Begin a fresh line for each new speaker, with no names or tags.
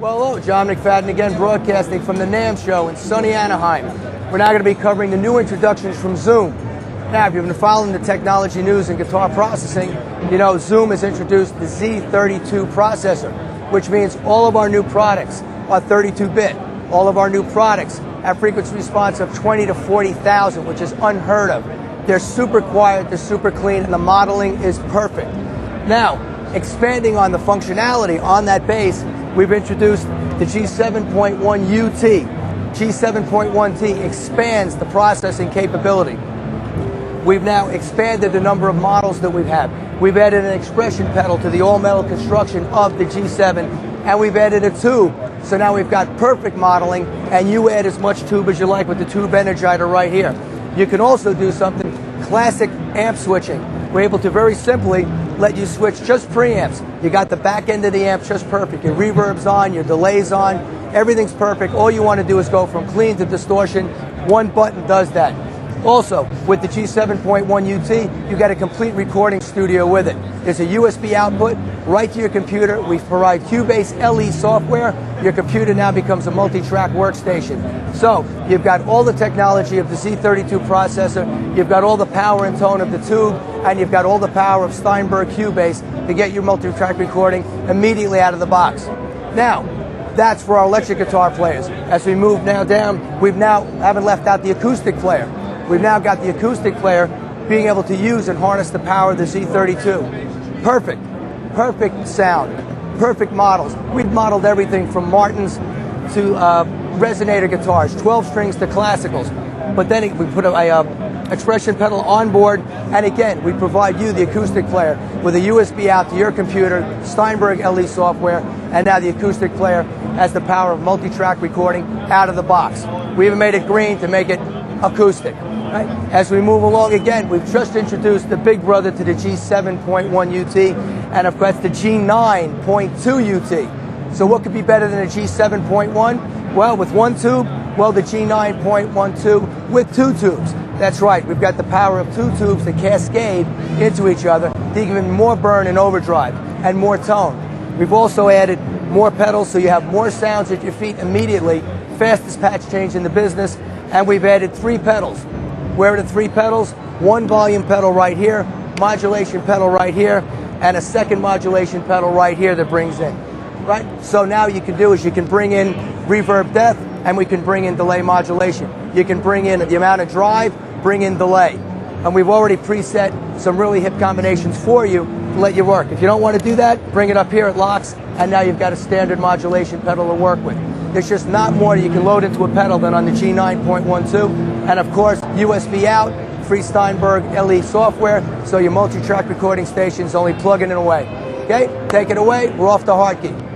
Well, hello, John McFadden again, broadcasting from the NAMM show in sunny Anaheim. We're now going to be covering the new introductions from Zoom. Now, if you've been following the technology news and guitar processing, you know Zoom has introduced the Z32 processor, which means all of our new products are 32-bit. All of our new products have frequency response of 20 to 40,000, which is unheard of. They're super quiet, they're super clean, and the modeling is perfect. Now, expanding on the functionality on that base, we've introduced the G7.1 UT. G7.1T expands the processing capability. We've now expanded the number of models that we've had. We've added an expression pedal to the all-metal construction of the G7, and we've added a tube. So now we've got perfect modeling, and you add as much tube as you like with the tube energizer right here. You can also do something classic amp switching. We're able to very simply let you switch just preamps. You got the back end of the amp just perfect. Your reverb's on, your delay's on, everything's perfect. All you want to do is go from clean to distortion. One button does that. Also, with the G7.1 UT, you got a complete recording studio with it. There's a USB output right to your computer. We provide Cubase LE software. Your computer now becomes a multi-track workstation. So, you've got all the technology of the Z32 processor, you've got all the power and tone of the tube, and you've got all the power of Steinberg Cubase to get your multi-track recording immediately out of the box. Now, that's for our electric guitar players. As we move now down, we've now haven't left out the acoustic player. We've now got the acoustic player being able to use and harness the power of the Z32. Perfect, perfect sound, perfect models. We've modeled everything from Martins to uh, resonator guitars, 12 strings to classicals. But then we put a, a, a, expression pedal on board, and again, we provide you, the acoustic player, with a USB out to your computer, Steinberg LE software, and now the acoustic player has the power of multi-track recording out of the box. We even made it green to make it acoustic. Right? As we move along again, we've just introduced the big brother to the G7.1 UT, and of course the G9.2 UT. So what could be better than a G7.1? Well, with one tube, well, the G9.12 with two tubes. That's right, we've got the power of two tubes that cascade into each other to give more burn and overdrive and more tone. We've also added more pedals so you have more sounds at your feet immediately, fastest patch change in the business, and we've added three pedals. Where are the three pedals? One volume pedal right here, modulation pedal right here, and a second modulation pedal right here that brings in. Right? So now you can do is you can bring in reverb depth and we can bring in delay modulation. You can bring in the amount of drive, bring in delay. And we've already preset some really hip combinations for you to let you work. If you don't want to do that, bring it up here at locks, and now you've got a standard modulation pedal to work with. There's just not more you can load into a pedal than on the G9.12. And of course, USB out, free Steinberg LE software, so your multi-track recording station's only plugging it away. Okay, take it away, we're off to Hartke.